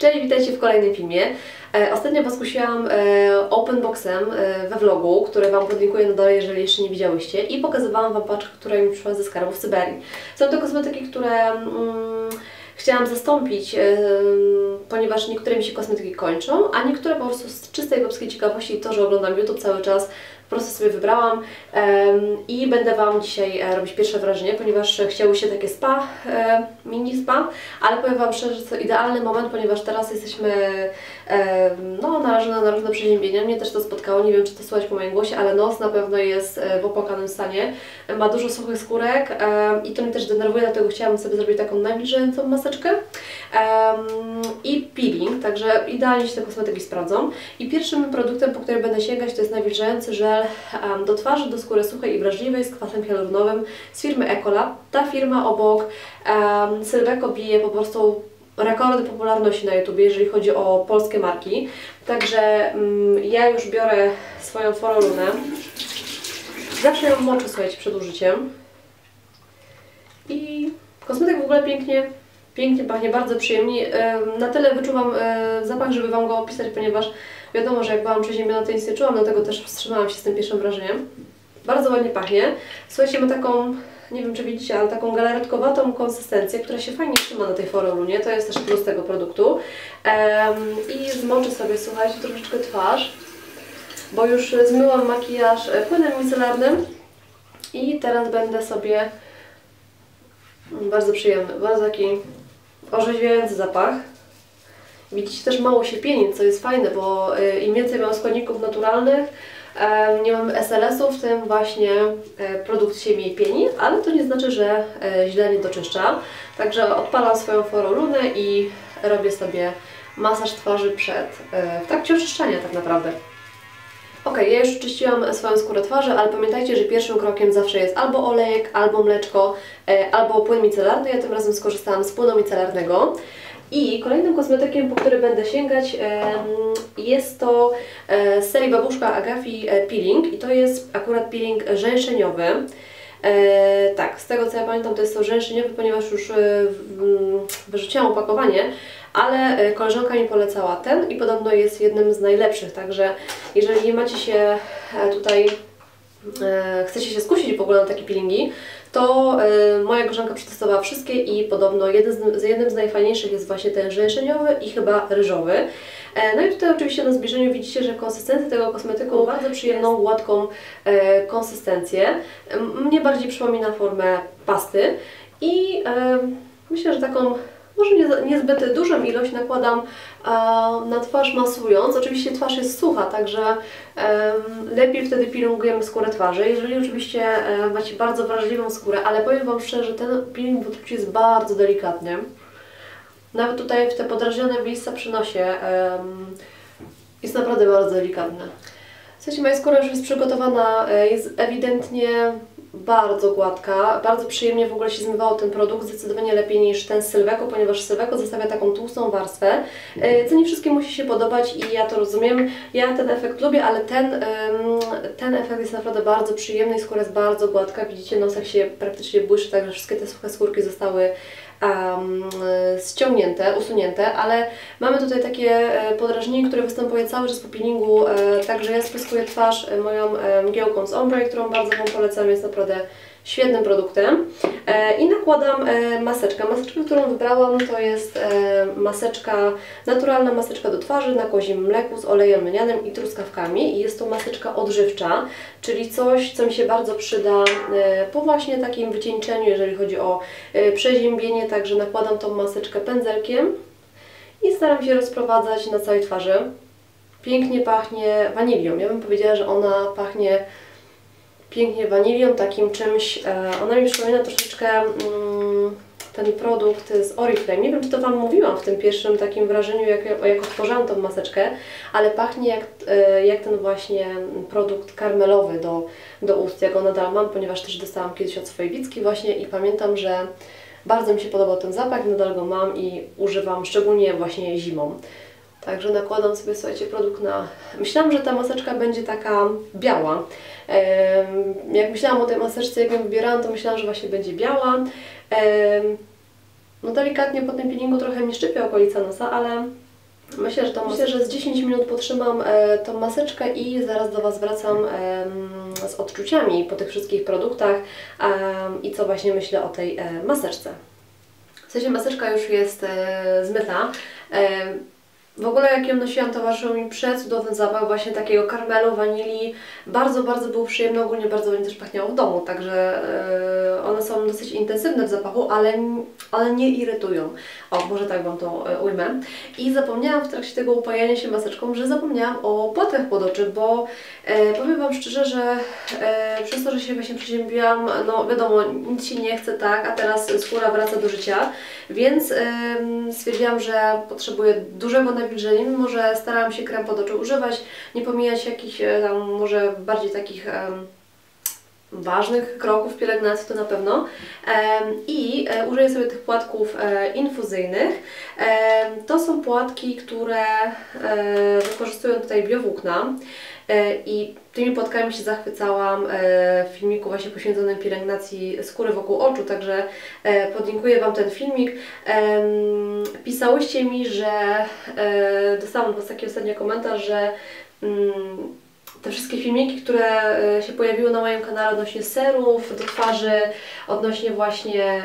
Cześć, witajcie w kolejnym filmie. E, ostatnio Was kusiłam e, open boxem e, we vlogu, który Wam podlinkuję na dole, jeżeli jeszcze nie widziałyście i pokazywałam Wam paczkę, która mi przyszła ze skarbów Syberii. Są to kosmetyki, które mm, chciałam zastąpić, ponieważ niektóre mi się kosmetyki kończą, a niektóre po prostu z czystej babskiej ciekawości i to, że oglądam YouTube cały czas, po prostu sobie wybrałam i będę Wam dzisiaj e, robić pierwsze wrażenie, ponieważ chciały się takie spa, e, mini spa, ale powiem Wam szczerze, że to idealny moment, ponieważ teraz jesteśmy no, narażone na różne przeziębienia. Mnie też to spotkało, nie wiem czy to słychać po moim głosie, ale nos na pewno jest e, w opłakanym stanie. Ma dużo suchych skórek i to mnie też denerwuje, dlatego chciałam sobie zrobić taką nawilżającą maseczkę i peeling, także idealnie się te kosmetyki sprawdzą. I pierwszym produktem, po który będę sięgać, to jest nawilżający żel do twarzy, do skóry suchej i wrażliwej z kwasem hialuronowym z firmy Ecolab. Ta firma obok um, Sylweko bije po prostu rekordy popularności na YouTube, jeżeli chodzi o polskie marki. Także mm, ja już biorę swoją forolunę. Zawsze ją moczę, słuchajcie, przed użyciem. I kosmetyk w ogóle pięknie, pięknie pachnie, bardzo przyjemnie. Na tyle wyczuwam y, zapach, żeby Wam go opisać, ponieważ wiadomo, że jak byłam przeziębiona, to nic nie czułam, dlatego też wstrzymałam się z tym pierwszym wrażeniem. Bardzo ładnie pachnie. Słuchajcie, ma taką, nie wiem czy widzicie, ale taką galaretkowatą konsystencję, która się fajnie trzyma na tej forolunie. To jest też plus tego produktu. I zmoczę sobie, słuchajcie, troszeczkę twarz, bo już zmyłam makijaż e, płynem micelarnym i teraz będę sobie mm, bardzo przyjemny, bardzo taki orzeźwiający zapach. Widzicie, też mało się pieni, co jest fajne, bo y, im więcej mam składników naturalnych, nie mamy SLS-ów, tym właśnie e, produkt się mniej pieni, ale to nie znaczy, że e, źle nie doczyszcza. Także odpalam swoją forolunę i robię sobie masaż twarzy przed, e, w trakcie oczyszczania tak naprawdę. Ok, ja już czyściłam swoją skórę twarzy, ale pamiętajcie, że pierwszym krokiem zawsze jest albo olejek, albo mleczko, albo płyn micelarny. Ja tym razem skorzystałam z płynu micelarnego. I kolejnym kosmetykiem, po który będę sięgać, jest to e, z serii Babuszka Agafi e, Peeling i to jest akurat peeling rzęszeniowy. E, tak, z tego co ja pamiętam to jest to rzęszeniowy, ponieważ już e, w- m, wyrzuciłam opakowanie, ale e, koleżanka mi polecała ten i podobno jest jednym z najlepszych, także jeżeli nie macie się e, tutaj, e, chcecie się skusić w ogóle na takie peelingi, to e, moja koleżanka przetestowała wszystkie i podobno jeden z, jednym z najfajniejszych jest właśnie ten rzęszeniowy i chyba ryżowy. E, No i tutaj oczywiście na zbliżeniu widzicie, że konsystencja tego kosmetyku ma bardzo przyjemną, gładką e, konsystencję. Mnie bardziej przypomina formę pasty i e, myślę, że taką może niezbyt dużą ilość nakładam e, na twarz masując. Oczywiście twarz jest sucha, także em, lepiej wtedy peelingujemy skórę twarzy. Jeżeli oczywiście e, macie bardzo wrażliwą skórę, ale powiem Wam szczerze, że ten peeling w odczuciu jest bardzo delikatny. Nawet tutaj w te podrażnione miejsca przy nosie jest naprawdę bardzo delikatne. Słuchajcie, moja skóra już jest przygotowana, e, jest ewidentnie bardzo gładka, bardzo przyjemnie w ogóle się zmywało ten produkt, zdecydowanie lepiej niż ten Sylweko, ponieważ Sylweko zostawia taką tłustą warstwę, e, co nie wszystkim musi się podobać i ja to rozumiem. Ja ten efekt lubię, ale ten, ten efekt jest naprawdę bardzo przyjemny i skóra jest bardzo gładka. Widzicie, nosek się praktycznie błyszczy, także wszystkie te suche skórki zostały um, ściągnięte, usunięte, ale mamy tutaj takie e, podrażnienie, które występuje cały czas po peelingu, e, także ja spryskuję twarz e, moją mgiełką z Ombre, którą bardzo Wam polecam, jest naprawdę świetnym produktem i nakładam e, maseczkę. Maseczkę, którą wybrałam to jest e, maseczka, naturalna maseczka do twarzy na kozim mleku z olejem lnianym i truskawkami i jest to maseczka odżywcza, czyli coś, co mi się bardzo przyda e, po właśnie takim wycieńczeniu, jeżeli chodzi o e, przeziębienie, także nakładam tą maseczkę pędzelkiem i staram się rozprowadzać na całej twarzy. Pięknie pachnie wanilią. Ja bym powiedziała, że ona pachnie pięknie wanilią, takim czymś. E, ona mi przypomina troszeczkę mm, ten produkt z Oriflame. Nie wiem, czy to Wam mówiłam w tym pierwszym takim wrażeniu, jak, jak otworzyłam tą maseczkę, ale pachnie jak, e, jak ten właśnie produkt karmelowy do, do ust. Ja go nadal mam, ponieważ też dostałam kiedyś od swojej Wicki właśnie i pamiętam, że bardzo mi się podobał ten zapach, nadal go mam i używam szczególnie właśnie zimą. Także nakładam sobie, słuchajcie, produkt na... Myślałam, że ta maseczka będzie taka biała. Jak myślałam o tej maseczce, jak ją wybierałam, to myślałam, że właśnie będzie biała. No delikatnie po tym peelingu trochę mi szczypie okolica nosa, ale Myślę, że, to Myślę, że z 10 minut potrzymam e, tą maseczkę i zaraz do Was wracam z odczuciami po tych wszystkich produktach i co właśnie myślę o tej e, maseczce. W sensie maseczka już jest e, zmyta. W ogóle jak ją nosiłam, towarzyszył mi przecudowny zapach właśnie takiego karmelu, wanilii. Bardzo, bardzo był przyjemny, ogólnie bardzo ładnie też pachniało w domu, także yy, one są dosyć intensywne w zapachu, ale, ale nie irytują. O, może tak Wam to yy, ujmę. I zapomniałam w trakcie tego upajania się maseczką, że zapomniałam o płatach pod oczy, bo yy, powiem Wam szczerze, że przez to, że się właśnie przeziębiłam, no wiadomo, nic się nie chce, tak, a teraz skóra wraca do życia, więc stwierdziłam, że potrzebuję dużego nawilżenia, mimo że starałam się krem pod oczy używać, nie pomijać jakichś e, tam może bardziej takich ważnych kroków pielęgnacji, to na pewno. I e, użyję sobie tych płatków e, infuzyjnych. To są płatki, które e, wykorzystują tutaj biowłókna. I tymi płatkami się zachwycałam w filmiku właśnie poświęconym pielęgnacji skóry wokół oczu, także podlinkuję Wam ten filmik. Pisałyście mi, że dostałam od Was taki ostatni komentarz, że mm, wszystkie filmiki, które się pojawiły na moim kanale odnośnie serów do twarzy, odnośnie właśnie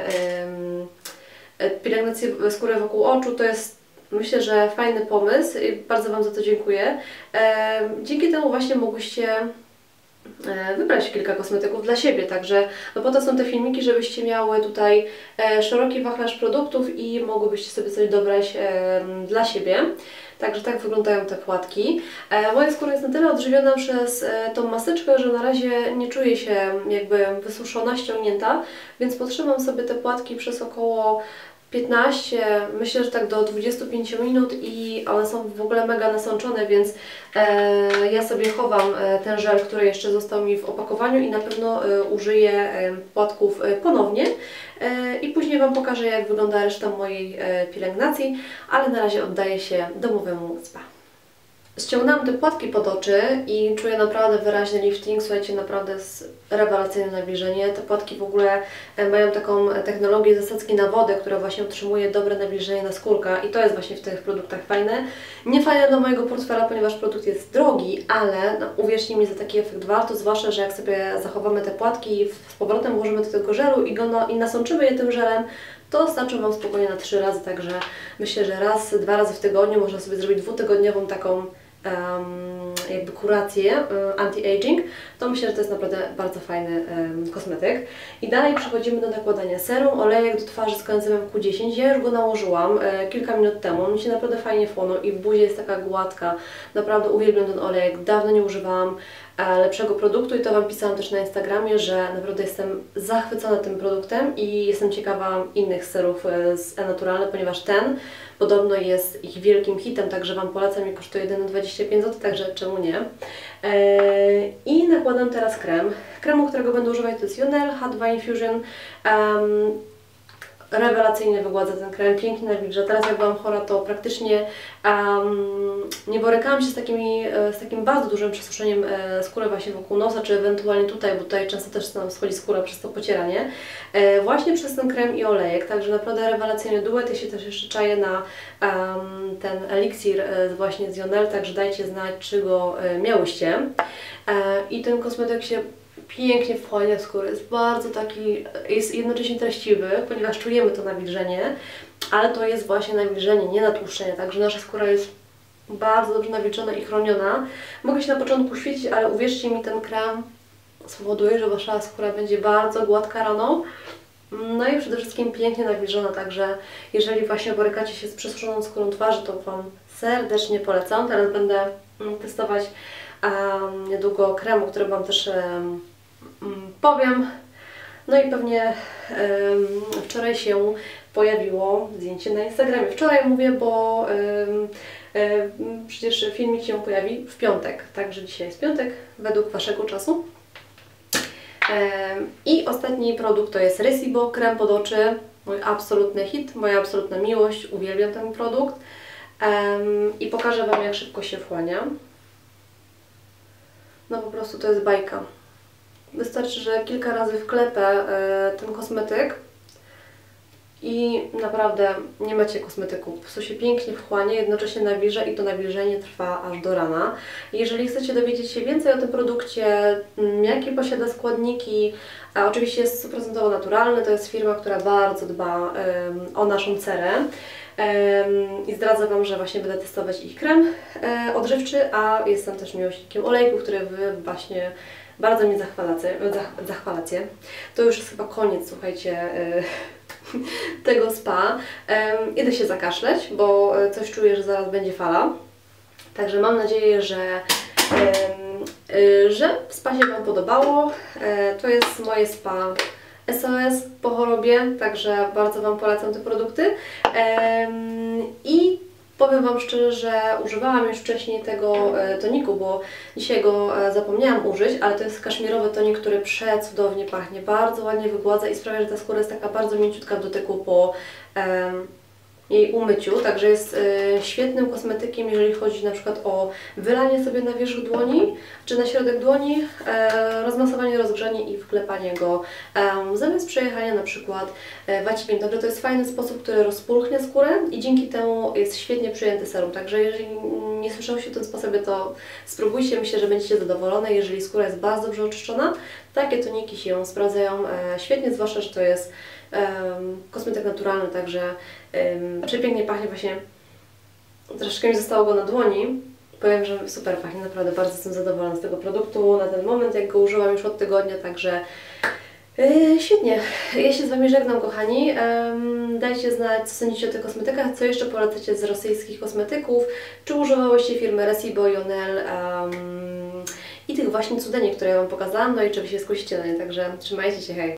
pielęgnacji skóry wokół oczu, to jest Myślę, że fajny pomysł i bardzo Wam za to dziękuję. Dzięki temu właśnie mogłyście e, wybrać kilka kosmetyków dla siebie, także no po to są te filmiki, żebyście miały tutaj e, szeroki wachlarz produktów i mogłybyście sobie coś dobrać dla siebie. Także tak wyglądają te płatki. E, moja skóra jest na tyle odżywiona przez tą maseczkę, że na razie nie czuję się jakby wysuszona, ściągnięta, więc potrzymam sobie te płatki przez około 15, myślę, że tak do 25 minut i one są w ogóle mega nasączone, więc e, ja sobie chowam e, ten żel, który jeszcze został mi w opakowaniu i na pewno e, użyję e, płatków e, ponownie e, i później Wam pokażę jak wygląda reszta mojej pielęgnacji, ale na razie oddaję się domowemu spa. Ściągnęłam te płatki pod oczy i czuję naprawdę wyraźny lifting. Słuchajcie, naprawdę rewelacyjne nawilżenie. Te płatki w ogóle e, mają taką technologię zasadzki na wodę, która właśnie utrzymuje dobre nawilżenie na skórka i to jest właśnie w tych produktach fajne. Nie fajne dla mojego portfela, ponieważ produkt jest drogi, ale no, uwierzcie mi, za taki efekt warto, zwłaszcza, że jak sobie zachowamy te płatki i z powrotem włożymy do tego żelu i, go no, i nasączymy je tym żelem, to starczy Wam spokojnie na trzy razy, także myślę, że raz, dwa razy w tygodniu można sobie zrobić dwutygodniową taką jakby kurację, anti-aging, to myślę, że to jest naprawdę bardzo fajny kosmetyk. I dalej przechodzimy do nakładania serum, olejek do twarzy z koenzymem Q10. Ja już go nałożyłam e, kilka minut temu, on mi się naprawdę fajnie wchłonął i buzie jest taka gładka. Naprawdę uwielbiam ten olejek, dawno nie używałam lepszego produktu i to Wam pisałam też na Instagramie, że naprawdę jestem zachwycona tym produktem i jestem ciekawa innych serów e, z e-naturalne, ponieważ ten Podobno jest ich wielkim hitem, także Wam polecam i kosztuje jedyne 25 zł, także czemu nie. Eee, I nakładam teraz krem. Kremu, którego będę używać to jest Yonel H2 Infusion. Rewelacyjnie wygładza ten krem, pięknie nawilża. Teraz jak byłam chora, to praktycznie um, nie borykałam się z, takimi, e, z takim bardzo dużym przesuszeniem e, skóry właśnie wokół nosa, czy ewentualnie tutaj, bo tutaj często też nam schodzi skóra przez to pocieranie. E, właśnie przez ten krem i olejek, także naprawdę rewelacyjny duet. Ja się też jeszcze czaję na um, ten eliksir e, właśnie z Jonel, także dajcie znać, czy go e, miałyście. E, I ten kosmetyk się pięknie wchłania skórę, jest bardzo taki, jest jednocześnie treściwy, ponieważ czujemy to nawilżenie, ale to jest właśnie nawilżenie, nie natłuszczenie, także nasza skóra jest bardzo dobrze nawilżona i chroniona. Mogę się na początku świecić, ale uwierzcie mi, ten krem spowoduje, że Wasza skóra będzie bardzo gładka rano. No i przede wszystkim pięknie nawilżona, także jeżeli właśnie borykacie się z przesuszoną skórą twarzy, to Wam serdecznie polecam. Teraz będę mm, testować um, niedługo kremu, który Wam też um, powiem. No i pewnie wczoraj się pojawiło zdjęcie na Instagramie. Wczoraj mówię, bo przecież filmik się pojawi w piątek, także dzisiaj jest piątek według Waszego czasu. I ostatni produkt to jest Resibo, krem pod oczy, mój absolutny hit, moja absolutna miłość, uwielbiam ten produkt i pokażę Wam jak szybko się wchłania. No po prostu to jest bajka. Wystarczy, że kilka razy wklepę e, ten kosmetyk i naprawdę nie macie kosmetyku. Po prostu się pięknie wchłania, jednocześnie nawilża i to nawilżenie trwa aż do rana. Jeżeli chcecie dowiedzieć się więcej o tym produkcie, mm, jakie posiada składniki, a oczywiście jest 100% naturalny, to jest firma, która bardzo dba o naszą cerę. I zdradzę Wam, że właśnie będę testować ich krem e, odżywczy, a jestem też miłośnikiem olejków, które Wy właśnie bardzo mnie zachwalacie. zach- zachwalacie. To już jest chyba koniec, słuchajcie, e, tego spa. Idę się zakaszleć, bo e, coś czuję, że zaraz będzie fala. Także mam nadzieję, że, y, że spa się Wam podobało. E, to jest moje spa SOS po chorobie, także bardzo Wam polecam te produkty. I powiem Wam szczerze, że używałam już wcześniej tego e, toniku, bo dzisiaj go e, zapomniałam użyć, ale to jest kaszmirowy tonik, który przecudownie pachnie, bardzo ładnie wygładza i sprawia, że ta skóra jest taka bardzo mięciutka w dotyku po em, jej umyciu, także jest e, świetnym kosmetykiem, jeżeli chodzi na przykład o wylanie sobie na wierzch dłoni, czy na środek dłoni, e, rozmasowanie, rozgrzanie i wklepanie go em, zamiast przejechania na przykład e, wacikiem. Także to jest fajny sposób, który rozpulchnia skórę i dzięki temu jest świetnie przyjęty serum. Także jeżeli nie słyszałyście o tym sposobie, to spróbujcie, myślę, że będziecie zadowolone. Jeżeli skóra jest bardzo dobrze oczyszczona, takie toniki się sprawdzają e, świetnie, zwłaszcza, że to jest kosmetyk naturalny, także przepięknie pachnie właśnie. Troszeczkę mi zostało go na dłoni. Powiem, że super pachnie, naprawdę bardzo jestem zadowolona z tego produktu na ten moment, jak go użyłam już od tygodnia, także Yy, świetnie. Ja się z Wami żegnam, kochani. Em, dajcie znać, co sądzicie o tych kosmetykach, co jeszcze polecacie z rosyjskich kosmetyków, czy używałyście firmy Recibo, Jonel em, i tych właśnie cudeni, które ja Wam pokazałam, no i czy Wy się skusicie na nie, także trzymajcie się, hej!